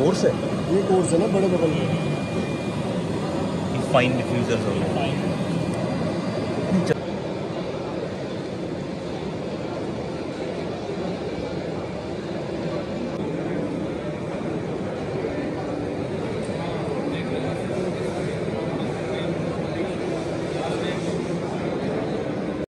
Course है। ये course है ना बड़े बबल में फाइन डिफ्यूजर्स हो गए।